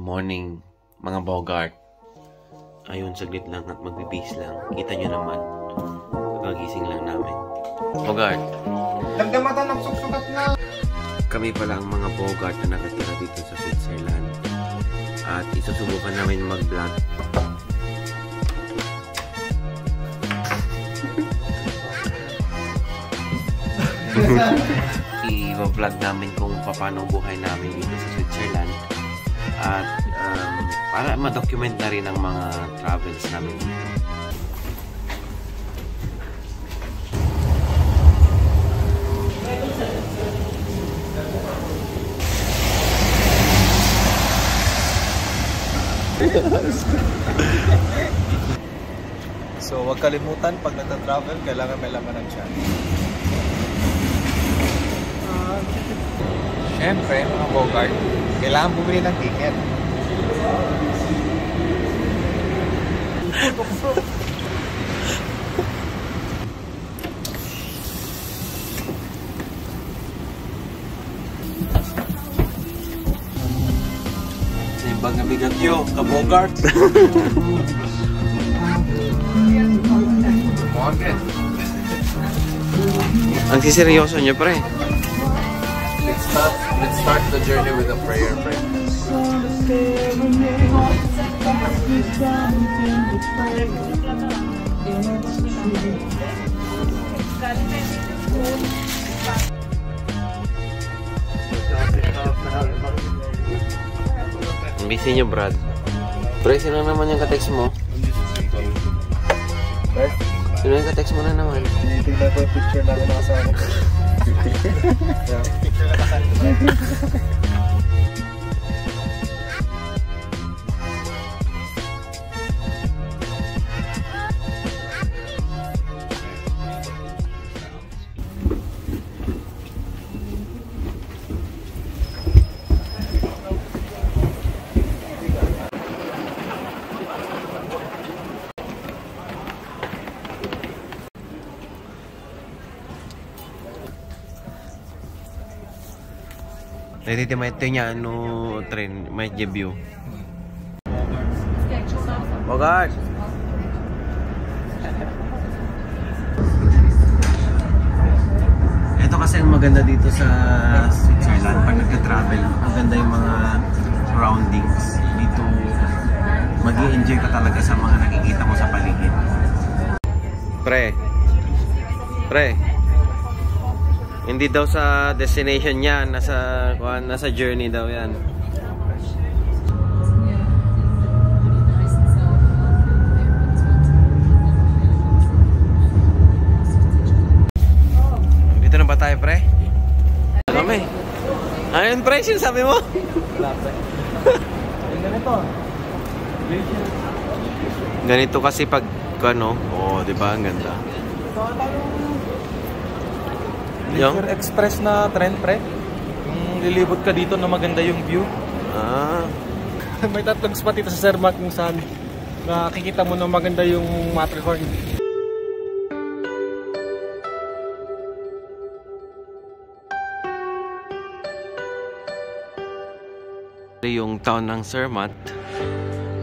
morning, mga Bogart. Ayun, saglit lang at magbibis lang. Kita nyo naman. Kagising lang namin. Bogart, Damdamatan ng suksukat na. kami pala ang mga Bogart na nakatira dito sa Switzerland. At isusubukan namin mag-vlog. I-vlog namin kung paano buhay namin dito sa Switzerland. At um, para ma-document na rin ang mga travels namin dito. So, huwag kalimutan pag nagta-travel, kailangan may laman ng tiyan. Siyempre, mga Bogart, kailangan bumili ng ticket. Simbang nga bigat yo, ka-Bogart. Ang siseryoso niyo, pre. Let's start, let's start the journey with a prayer, friend. Ang busy niyo, Brad. Pre, sino naman yung katext mo? Right? Sino yung katext mo na naman? Tinitingnan ko yung picture na nakasama ko. Yeah. Dito may ito niya, ano, train, may view. Bogart! Ito kasi ang maganda dito sa Switzerland pag nagka-travel. Ang ganda yung mga surroundings. Dito, mag enjoy ka talaga sa mga nakikita mo sa paligid. Pre. Pre. Hindi daw sa destination niya, nasa kuan, nasa journey daw 'yan. Dito na ba tayo, pre? Kami. Ayun, pre, sinasabi mo? Wala ganito. Ganito kasi pag ano, oh, 'di ba? Ang ganda. Yung? Leisure Express na trend, pre. Yung lilibot ka dito na maganda yung view. Ah, May tatlong spot dito sa Zermatt kung saan nakikita mo na maganda yung Matterhorn. yung town ng Zermatt.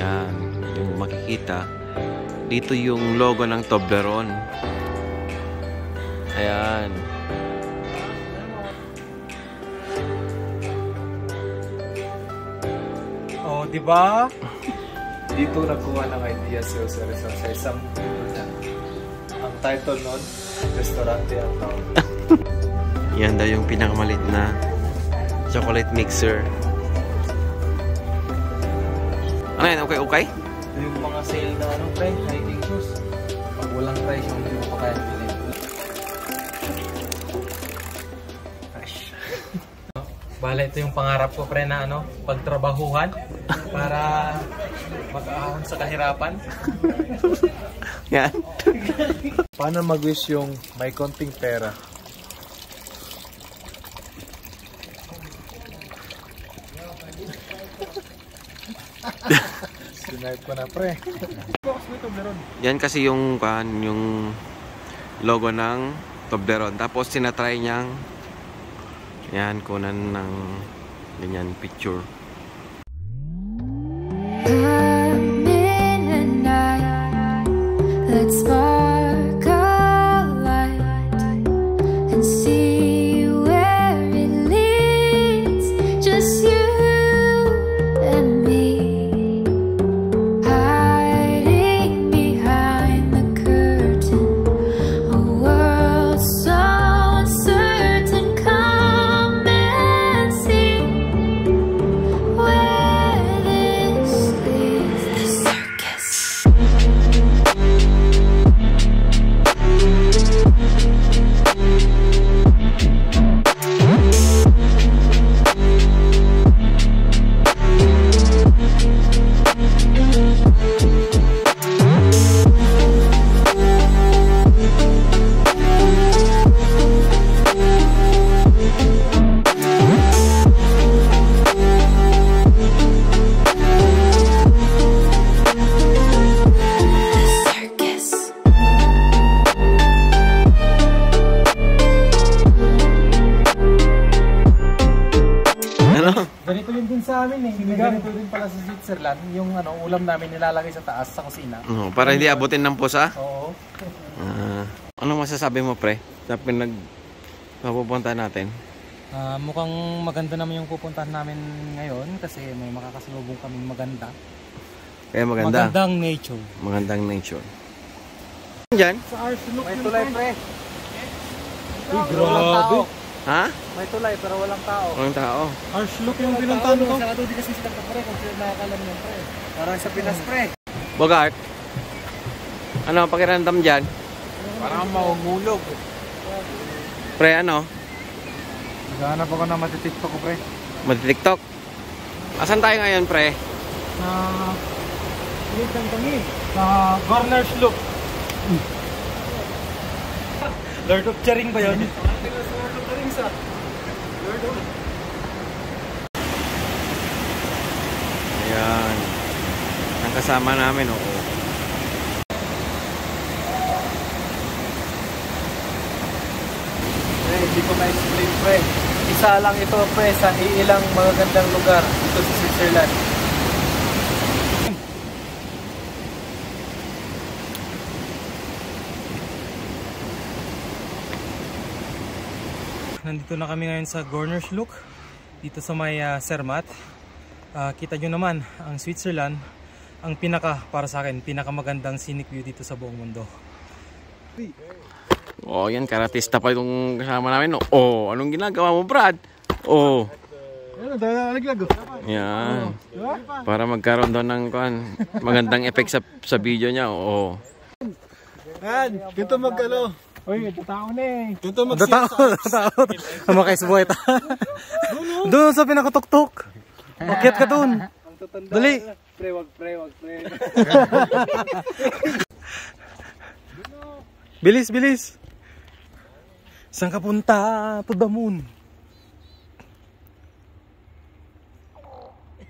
Yan, yung makikita. Dito yung logo ng Toblerone. Ayan. Di ba? Dito nakuha ng idea si Jose Rizal sa isang niya. Ang title nun, Restaurante ang Town. Yan daw yung pinakamalit na chocolate mixer. Ano yan? Okay, okay? Yung mga sale na ano, pre, hiking shoes. Pag walang price, yung hindi mo pa kaya bilhin. Bala, ito yung pangarap ko, pre, na ano, pagtrabahuhan para mag-ahon sa kahirapan. Yan. Paano mag-wish yung may konting pera? Sinipe ko na pre. Yan kasi yung, kan, yung logo ng Toblerone. Tapos sinatry niyang yan, kunan ng ganyan picture. Ano? Ganito yun din sa amin eh. Ganito din pala sa Switzerland. Yung ano, ulam namin nilalagay sa taas sa kusina. Oh, para hindi abutin ng pusa? Oo. Ah, anong masasabi mo, pre? Sa pinag mapupunta natin? Ah, mukhang maganda naman yung pupuntahan namin ngayon kasi may makakasalubong kaming maganda. Kaya maganda. Magandang nature. Magandang nature. Diyan? May tulay pre. Uy, grabe. Ha? May tulay pero walang tao. Walang tao. Harsh look yung pinuntahan ko. Sarado di kasi sila pre kung sila nakakalam yun pre. Parang sa Pinas pre. Bogart? Ano ang pakiramdam dyan? Parang maumulog. Pre, ano? Naghahanap ako na matitiktok ko pre. Mag-tiktok? Asan tayo ngayon, pre? Kang tangi. Sa Governor's Look. Lord of Charing ba yun? Of the Rings ah. Lord of... Ayan. Ang kasama namin, oo. Pre, hindi ko ma-explain pre. Isa lang ito pre sa iilang magagandang lugar dito sa Switzerland. Nandito na kami ngayon sa Gorner's Look dito sa may ah, Zermatt. Ah, kita nyo naman ang Switzerland ang pinaka para sa akin pinakamagandang scenic view dito sa buong mundo. Oh, yan, karatista pa itong kasama namin. no? Oh, anong ginagawa mo, Brad? Oh. Yan. Para magkaroon daw ng kuan, magandang effect sa, sa video niya. Oh. Yan, ganito mag ano. Uy, ito tao na eh. Ganito mag Tao, tao. Makais buhay ta. Doon sa pinakatuktok. Pakyat ka doon. Dali. Pre, wag pre, wag pre. Bilis, bilis. Saan ka punta? To the moon.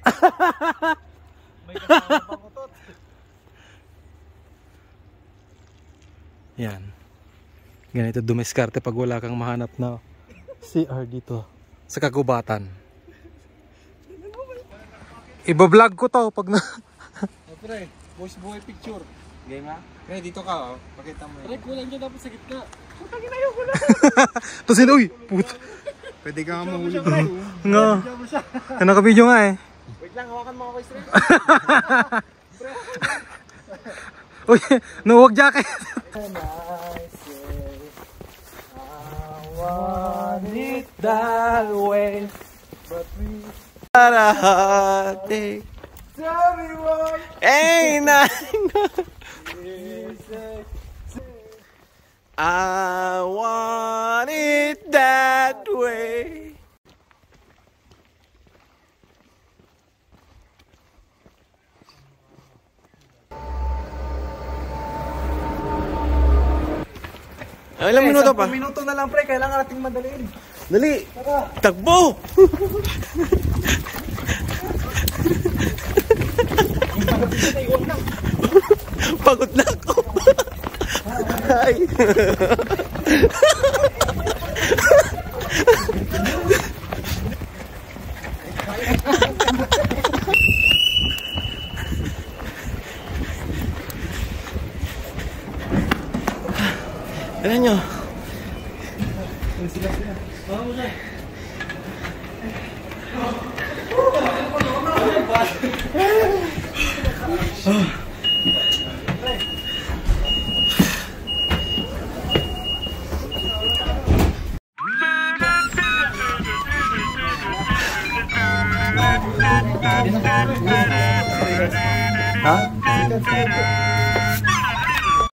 Yan. Ganito dumiskarte pag wala kang mahanap na CR dito sa kagubatan. Iba-vlog ko to pag na... Oh, pre, voice boy picture. Game ha? Pre, dito ka oh. Pakita mo. Pre, kulang dyan dapat sa gitna. to sino? Uy! Puto. Pwede ka nga mahulog pre. Nga. Ano naka-video nga eh. Wait lang, hawakan mo ako kay Stray. Uy, no wag jacket. Want it that way. Parahati. Tell me why. Ain't I I want it that way. Ay, ilang minuto pa? minuto na lang pre, kailangan nating madaliin. Dali! Takbo! Pagod na ako. Ay. Tignan nyo. Ha?